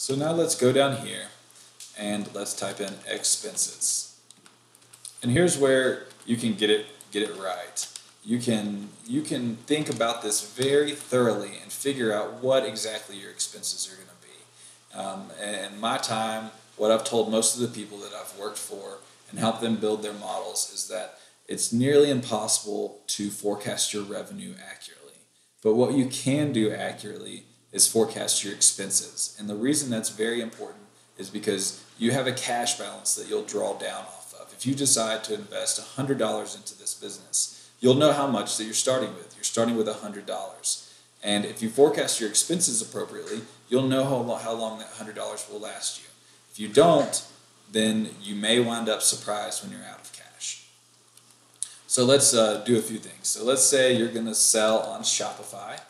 So now let's go down here and let's type in expenses. And here's where you can get it get it right. You can you can think about this very thoroughly and figure out what exactly your expenses are going to be. Um, and my time, what I've told most of the people that I've worked for and helped them build their models is that it's nearly impossible to forecast your revenue accurately. But what you can do accurately is forecast your expenses. And the reason that's very important is because you have a cash balance that you'll draw down off of. If you decide to invest $100 into this business, you'll know how much that you're starting with. You're starting with $100. And if you forecast your expenses appropriately, you'll know how long, how long that $100 will last you. If you don't, then you may wind up surprised when you're out of cash. So let's uh, do a few things. So let's say you're going to sell on Shopify.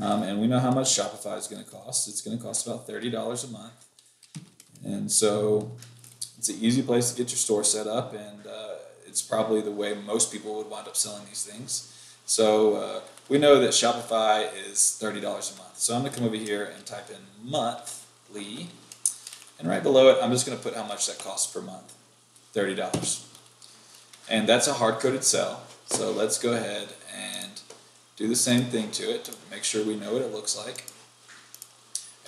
Um, and we know how much Shopify is going to cost. It's going to cost about $30 a month. And so it's an easy place to get your store set up, and uh, it's probably the way most people would wind up selling these things. So uh, we know that Shopify is $30 a month. So I'm going to come over here and type in monthly. And right below it, I'm just going to put how much that costs per month $30. And that's a hard coded cell. So let's go ahead and do the same thing to it to make sure we know what it looks like.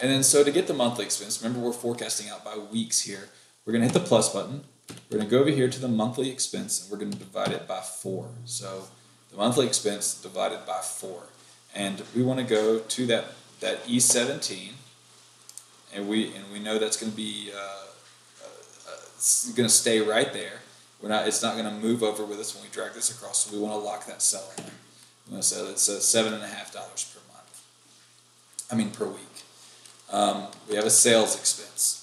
And then so to get the monthly expense, remember we're forecasting out by weeks here. We're going to hit the plus button. We're going to go over here to the monthly expense and we're going to divide it by 4. So the monthly expense divided by 4. And we want to go to that, that E17 and we and we know that's going to be uh, uh, uh going to stay right there. We're not. It's not going to move over with us when we drag this across. So we want to lock that cell in say it's uh, seven and a half dollars per month. I mean per week. Um, we have a sales expense.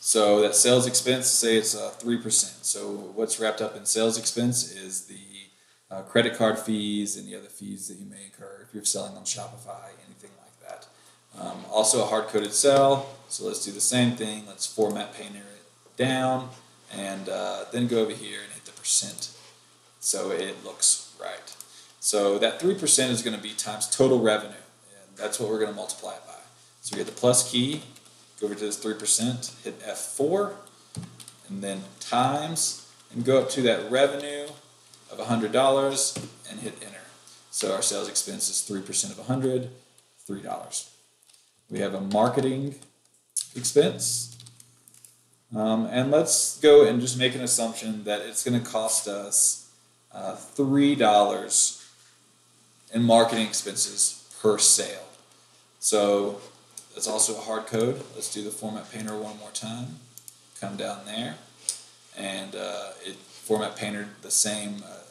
So that sales expense, say it's uh, three percent. So what's wrapped up in sales expense is the uh, credit card fees and the other fees that you may incur if you're selling on Shopify, anything like that. Um, also a hard-coded cell. So let's do the same thing. Let's format painter it down and uh, then go over here and hit the percent so it looks right. So that 3% is going to be times total revenue. And that's what we're going to multiply it by. So we get the plus key, go over to this 3%, hit F4, and then times, and go up to that revenue of $100 and hit enter. So our sales expense is 3% of 100, $3. We have a marketing expense. Um, and let's go and just make an assumption that it's going to cost us uh, $3 in marketing expenses per sale. So that's also a hard code. Let's do the format painter one more time. Come down there, and uh, it format painter the same uh,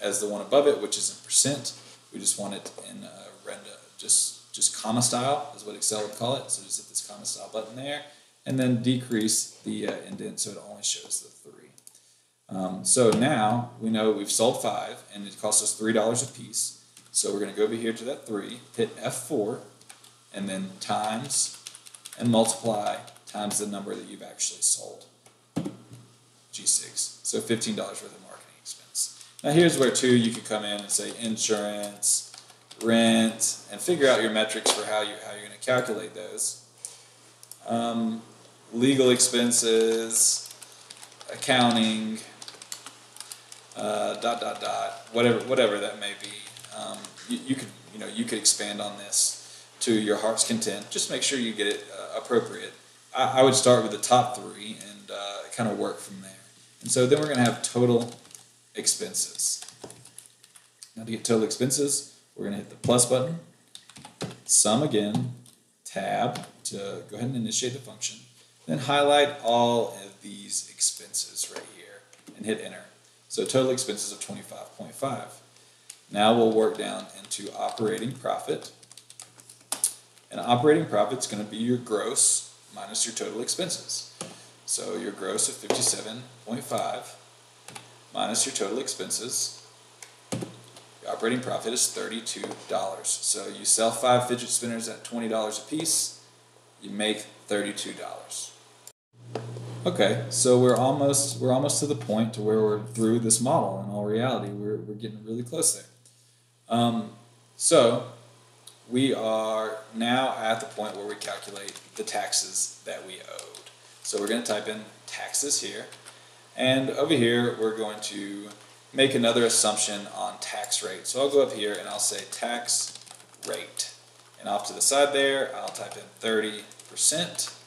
as the one above it, which is in percent. We just want it in uh, render, just just comma style is what Excel would call it. So just hit this comma style button there, and then decrease the uh, indent so it only shows the. Um, so now we know we've sold five, and it costs us three dollars a piece. So we're going to go over here to that three, hit F4 and then times and multiply times the number that you've actually sold. G6. So $15 worth of marketing expense. Now here's where too you could come in and say insurance, rent, and figure out your metrics for how, you, how you're going to calculate those. Um, legal expenses, accounting, uh, dot dot dot, whatever whatever that may be. Um, you, you could you know you could expand on this to your heart's content. Just make sure you get it uh, appropriate. I, I, would start with the top three and uh, kind of work from there. And so then we're going to have total expenses. Now to get total expenses, we're going to hit the plus button, sum again, tab to go ahead and initiate the function, then highlight all of these expenses right here and hit enter. So total expenses of 25.5. Now we'll work down into operating profit. And operating profit is going to be your gross minus your total expenses. So your gross of 57.5 minus your total expenses. Your operating profit is $32. So you sell five fidget spinners at $20 a piece, you make $32. Okay, so we're almost we're almost to the point to where we're through this model. In all reality, we're, we're getting really close there. Um, so we are now at the point where we calculate the taxes that we owed. So we're going to type in taxes here. And over here, we're going to make another assumption on tax rate. So I'll go up here and I'll say tax rate. And off to the side there, I'll type in 30%.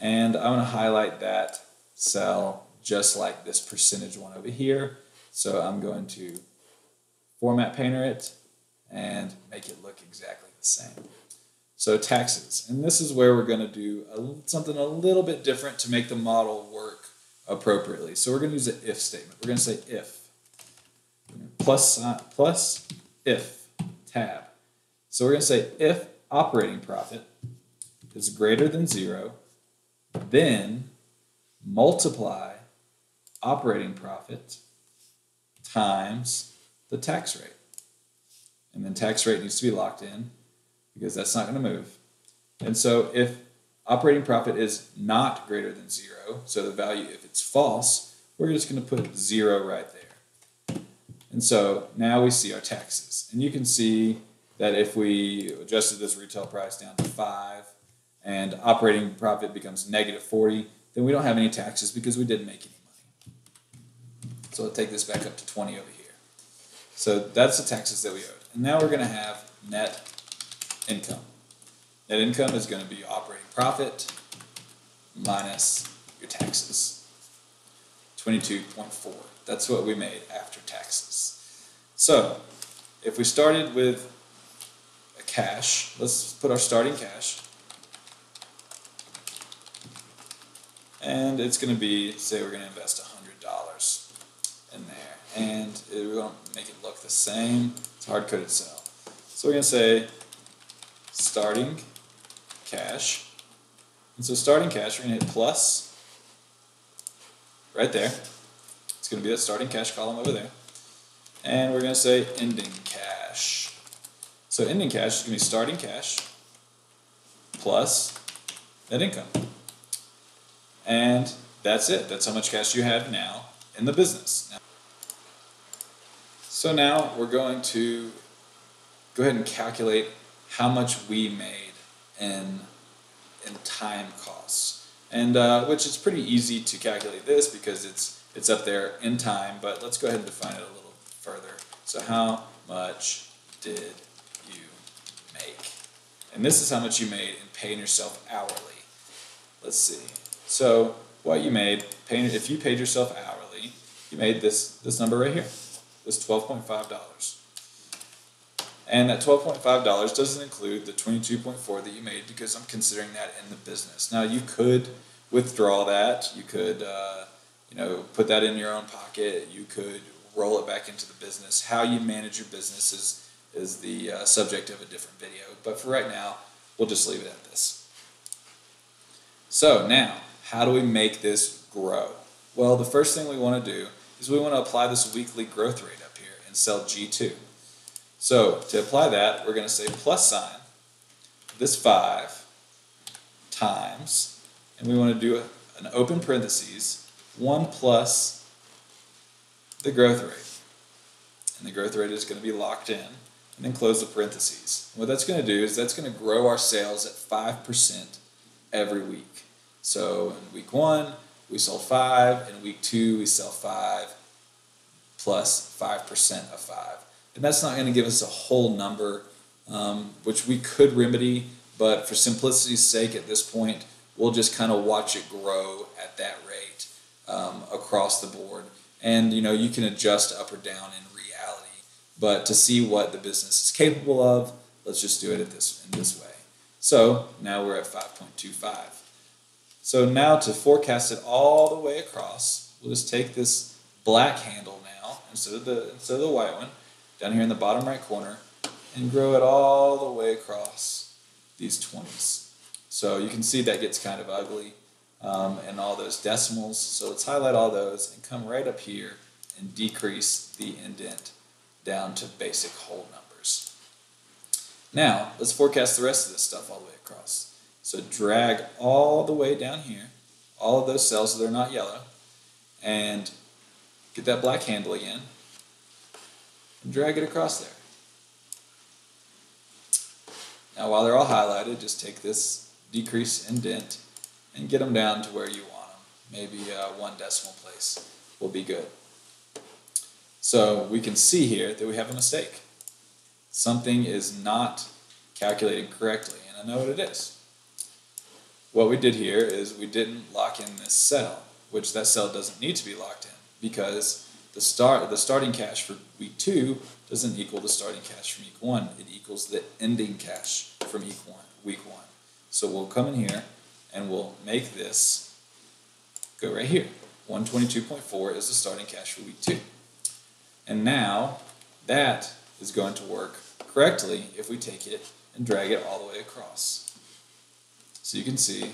And I'm going to highlight that cell just like this percentage one over here. So I'm going to format painter it and make it look exactly the same. So taxes, and this is where we're going to do a, something a little bit different to make the model work appropriately. So we're going to use an if statement. We're going to say if plus plus if tab. So we're going to say if operating profit is greater than zero, then multiply operating profit times the tax rate. And then tax rate needs to be locked in because that's not going to move. And so if operating profit is not greater than zero, so the value, if it's false, we're just going to put zero right there. And so now we see our taxes. And you can see that if we adjusted this retail price down to five and operating profit becomes negative 40, then we don't have any taxes because we didn't make any money. So I'll take this back up to 20 over here. So that's the taxes that we owed. And now we're going to have net income. Net income is going to be operating profit minus your taxes. 22.4. That's what we made after taxes. So, if we started with a cash, let's put our starting cash. And it's going to be, say we're going to invest $100 in there. And we're going to make it look the same. It's hard-coded cell. So we're going to say starting cash. And so starting cash, we're going to hit plus right there. It's going to be that starting cash column over there. And we're going to say ending cash. So ending cash is going to be starting cash plus net income. And that's it. That's how much cash you have now in the business. So now we're going to go ahead and calculate how much we made in, in time costs. And uh, which is pretty easy to calculate this because it's, it's up there in time, but let's go ahead and define it a little further. So how much did you make? And this is how much you made in paying yourself hourly. Let's see. So what you made, if you paid yourself hourly, you made this, this number right here, this $12.5. And that $12.5 doesn't include the 22.4 that you made because I'm considering that in the business. Now you could withdraw that. You could, uh, you know, put that in your own pocket. You could roll it back into the business. How you manage your business is, is the uh, subject of a different video. But for right now, we'll just leave it at this. So now, how do we make this grow? Well, the first thing we want to do is we want to apply this weekly growth rate up here in cell G2. So to apply that, we're going to say plus sign this 5 times, and we want to do an open parentheses, 1 plus the growth rate. And the growth rate is going to be locked in, and then close the parentheses. what that's going to do is that's going to grow our sales at 5% every week. So in week 1, we sold 5, in week 2, we sell 5 plus 5% of 5 and that's not going to give us a whole number, um, which we could remedy, but for simplicity's sake at this point, we'll just kind of watch it grow at that rate um, across the board. And you know, you can adjust up or down in reality, but to see what the business is capable of, let's just do it at this in this way. So now we're at 5.25. So now to forecast it all the way across, we'll just take this black handle now instead of the instead of the white one, down here in the bottom right corner and grow it all the way across these 20s. So you can see that gets kind of ugly um, and all those decimals. So let's highlight all those and come right up here and decrease the indent down to basic whole numbers. Now, let's forecast the rest of this stuff all the way across. So drag all the way down here, all of those cells that are not yellow, and get that black handle again, and drag it across there. Now while they're all highlighted, just take this decrease indent and get them down to where you want them. Maybe uh, one decimal place will be good. So we can see here that we have a mistake. Something is not calculated correctly, and I know what it is. What we did here is we didn't lock in this cell, which that cell doesn't need to be locked in because the start the starting cash for week two doesn't equal the starting cash from week one. It equals the ending cash from week one. Week one. So we'll come in here and we'll make this go right here. 122.4 is the starting cash for week two. And now that is going to work correctly if we take it and drag it all the way across. So you can see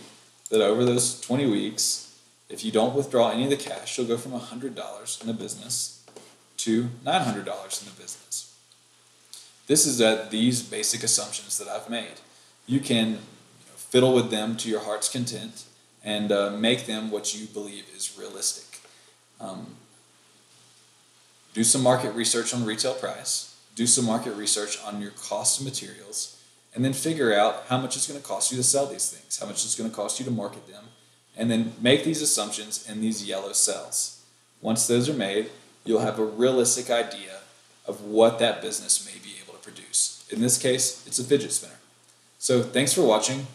that over those 20 weeks, if you don't withdraw any of the cash, you'll go from $100 in the business to $900 in the business. This is at these basic assumptions that I've made. You can you know, fiddle with them to your heart's content and uh, make them what you believe is realistic. Um, do some market research on retail price, do some market research on your cost of materials, and then figure out how much it's going to cost you to sell these things, how much it's going to cost you to market them, and then make these assumptions in these yellow cells. Once those are made, you'll have a realistic idea of what that business may be able to produce. In this case, it's a fidget spinner. So thanks for watching.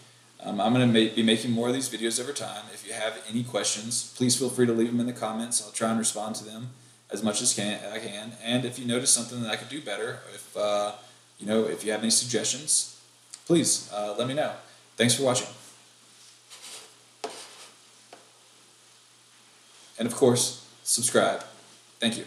Um, I'm going to be making more of these videos over time. If you have any questions, please feel free to leave them in the comments. I'll try and respond to them as much as can, I can. And if you notice something that I could do better, if uh, you know, if you have any suggestions, please uh, let me know. Thanks for watching. And of course, subscribe. Thank you.